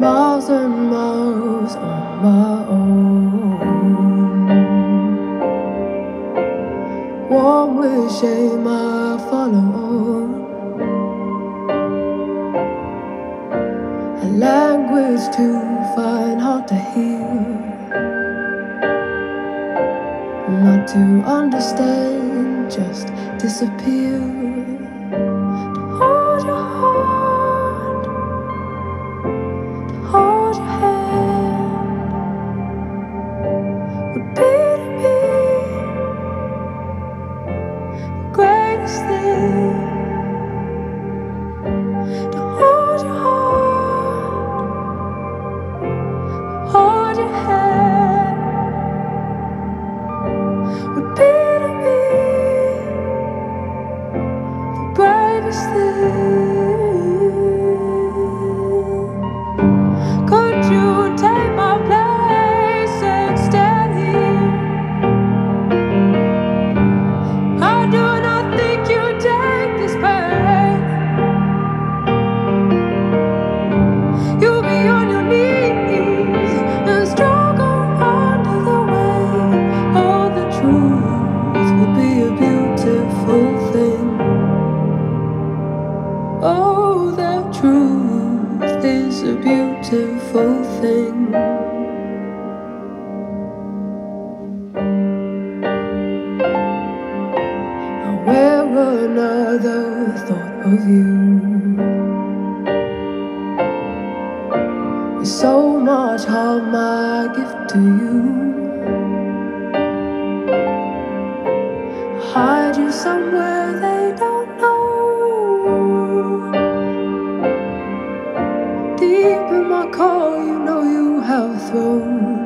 thousand miles on my own. With shame I follow. A language too fine, hard to hear. Not to understand, just disappear. The truth is a beautiful thing. I wear another thought of you. So much I give to you. Hide you somewhere Deep my core, you know you have thrown